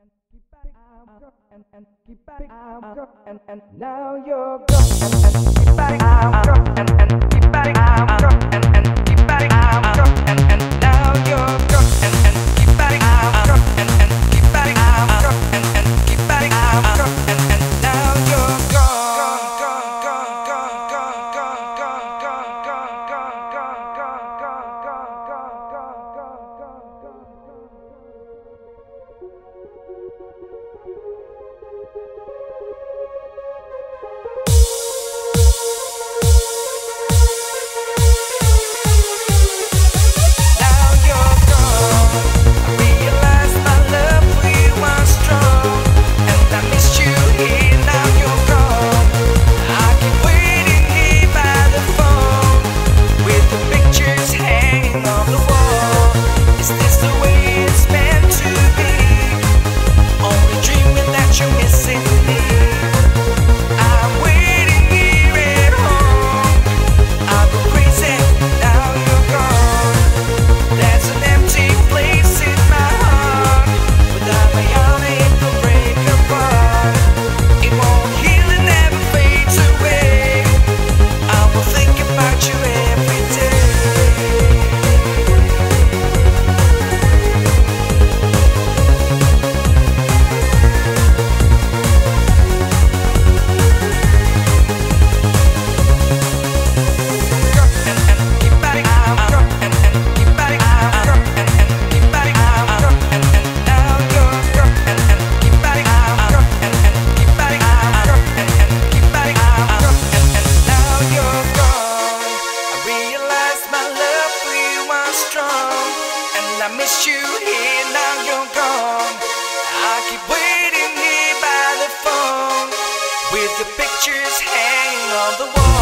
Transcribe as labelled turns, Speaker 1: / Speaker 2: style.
Speaker 1: and keep back, I'm and and keep back, I'm and and now you're gone. of the world. I miss you here, now you're gone. I keep waiting here by the phone with the pictures hanging on the wall.